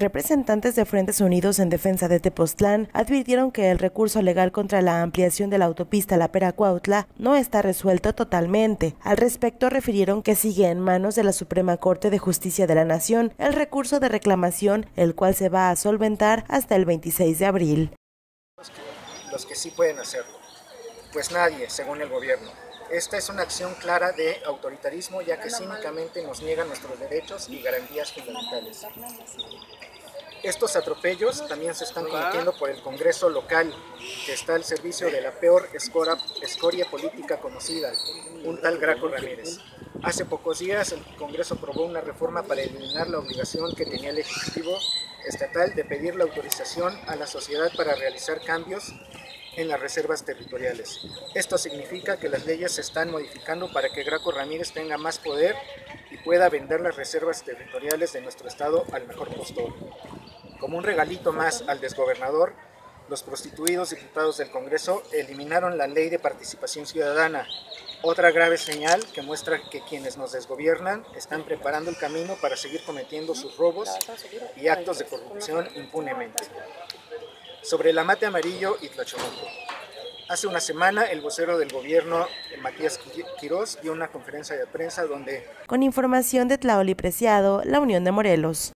Representantes de Frentes Unidos en Defensa de Tepoztlán advirtieron que el recurso legal contra la ampliación de la autopista La Pera-Cuautla no está resuelto totalmente. Al respecto refirieron que sigue en manos de la Suprema Corte de Justicia de la Nación el recurso de reclamación, el cual se va a solventar hasta el 26 de abril. Los que sí pueden hacerlo, pues nadie, según el gobierno. Esta es una acción clara de autoritarismo ya que cínicamente nos niegan nuestros derechos y garantías fundamentales. Estos atropellos también se están cometiendo por el Congreso local, que está al servicio de la peor escoria política conocida, un tal Graco Ramírez. Hace pocos días el Congreso aprobó una reforma para eliminar la obligación que tenía el Ejecutivo estatal de pedir la autorización a la sociedad para realizar cambios en las reservas territoriales. Esto significa que las leyes se están modificando para que Graco Ramírez tenga más poder y pueda vender las reservas territoriales de nuestro estado al mejor postor. Como un regalito más al desgobernador, los prostituidos diputados del Congreso eliminaron la ley de participación ciudadana, otra grave señal que muestra que quienes nos desgobiernan están preparando el camino para seguir cometiendo sus robos y actos de corrupción impunemente sobre el amate amarillo y Tlachomulco. Hace una semana el vocero del gobierno, Matías Quirós, dio una conferencia de prensa donde... Con información de Tlaoli Preciado, la Unión de Morelos.